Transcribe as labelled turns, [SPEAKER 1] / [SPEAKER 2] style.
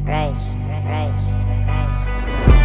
[SPEAKER 1] rage, rage, rage.